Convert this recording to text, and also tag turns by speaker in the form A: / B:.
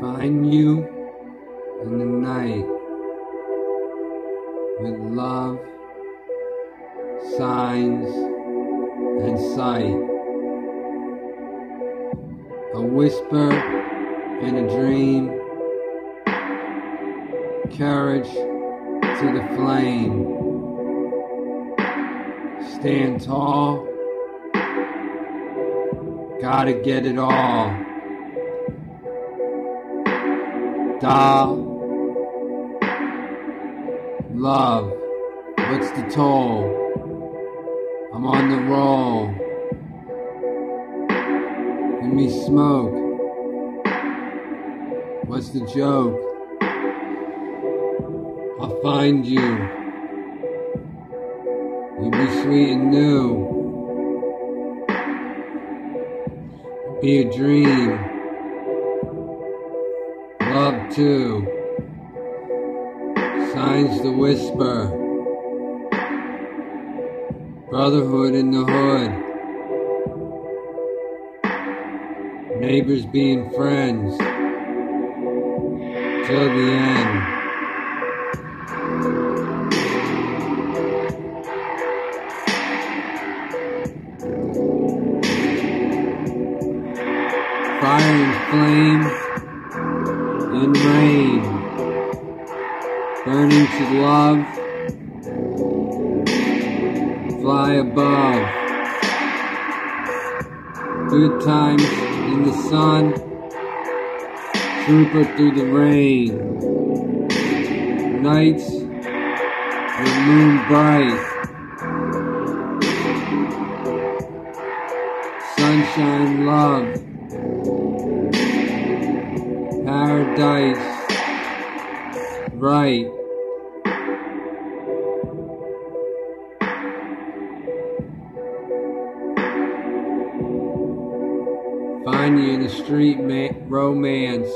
A: Find you in the night with love, signs, and sight. A whisper in a dream, courage to the flame. Stand tall, gotta get it all. Doll, love, what's the toll? I'm on the roll. Give me smoke. What's the joke? I'll find you. You'll be sweet and new. Be a dream. Love too. Signs the whisper. Brotherhood in the hood. Neighbors being friends. Till the end. Fire and flame and rain. Burning to love. Fly above. Good times in the sun. Trooper through the rain. Nights with moon bright. Sunshine love. Paradise. Right. Find you in the street ma- romance.